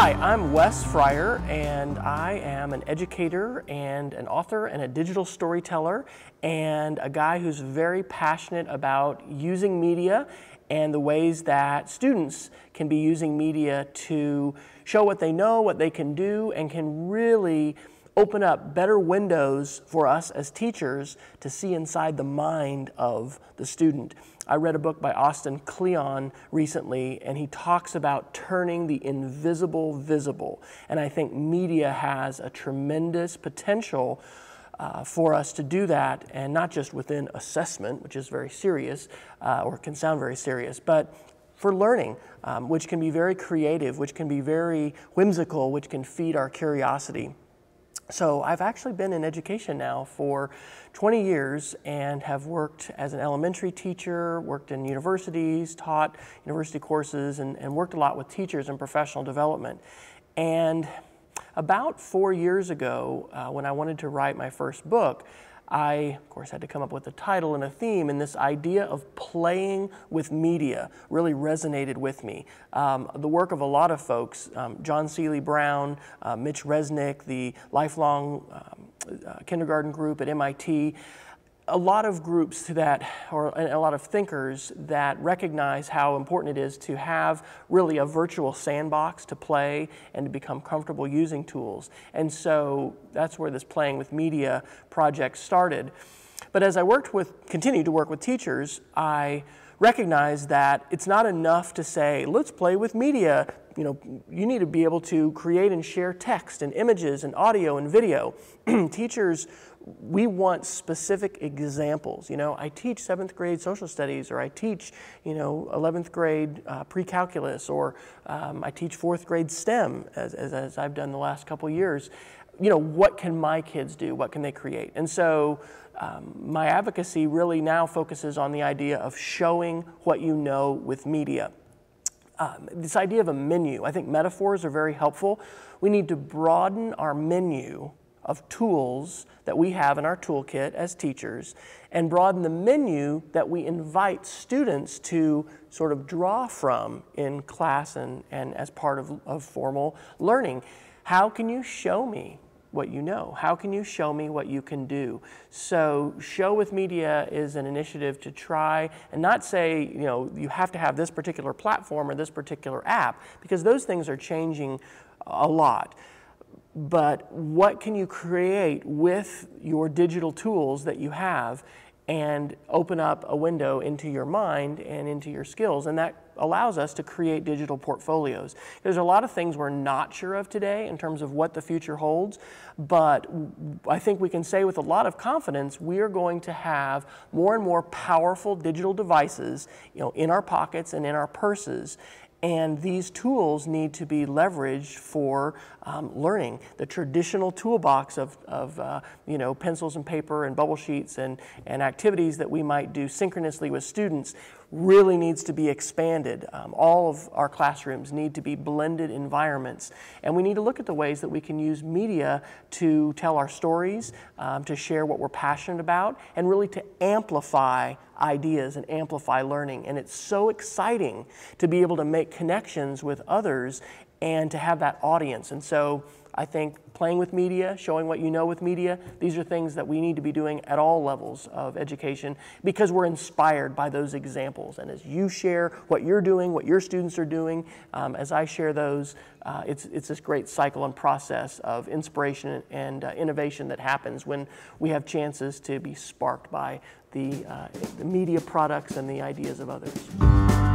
Hi, I'm Wes Fryer, and I am an educator and an author and a digital storyteller, and a guy who's very passionate about using media and the ways that students can be using media to show what they know, what they can do, and can really open up better windows for us as teachers to see inside the mind of the student. I read a book by Austin Kleon recently, and he talks about turning the invisible visible. And I think media has a tremendous potential uh, for us to do that, and not just within assessment, which is very serious uh, or can sound very serious, but for learning, um, which can be very creative, which can be very whimsical, which can feed our curiosity. So I've actually been in education now for 20 years and have worked as an elementary teacher, worked in universities, taught university courses, and, and worked a lot with teachers in professional development. And about four years ago, uh, when I wanted to write my first book, I, of course, had to come up with a title and a theme, and this idea of playing with media really resonated with me. Um, the work of a lot of folks, um, John Seely Brown, uh, Mitch Resnick, the lifelong um, uh, kindergarten group at MIT, a lot of groups that, or a lot of thinkers that recognize how important it is to have really a virtual sandbox to play and to become comfortable using tools. And so that's where this playing with media project started. But as I worked with, continued to work with teachers, I recognized that it's not enough to say, let's play with media. You know, you need to be able to create and share text and images and audio and video. Teachers we want specific examples. You know, I teach seventh grade social studies, or I teach, you know, 11th grade uh, pre-calculus, or um, I teach fourth grade STEM, as, as, as I've done the last couple years. You know, what can my kids do? What can they create? And so um, my advocacy really now focuses on the idea of showing what you know with media. Um, this idea of a menu, I think metaphors are very helpful. We need to broaden our menu of tools that we have in our toolkit as teachers and broaden the menu that we invite students to sort of draw from in class and, and as part of, of formal learning. How can you show me what you know? How can you show me what you can do? So, Show with Media is an initiative to try and not say, you know, you have to have this particular platform or this particular app, because those things are changing a lot but what can you create with your digital tools that you have and open up a window into your mind and into your skills and that allows us to create digital portfolios. There's a lot of things we're not sure of today in terms of what the future holds but i think we can say with a lot of confidence we are going to have more and more powerful digital devices you know in our pockets and in our purses and these tools need to be leveraged for um, learning. The traditional toolbox of, of uh, you know, pencils and paper and bubble sheets and, and activities that we might do synchronously with students really needs to be expanded. Um, all of our classrooms need to be blended environments. And we need to look at the ways that we can use media to tell our stories, um, to share what we're passionate about, and really to amplify ideas and amplify learning. And it's so exciting to be able to make connections with others and to have that audience. And so I think playing with media, showing what you know with media, these are things that we need to be doing at all levels of education because we're inspired by those examples. And as you share what you're doing, what your students are doing, um, as I share those, uh, it's, it's this great cycle and process of inspiration and uh, innovation that happens when we have chances to be sparked by the, uh, the media products and the ideas of others.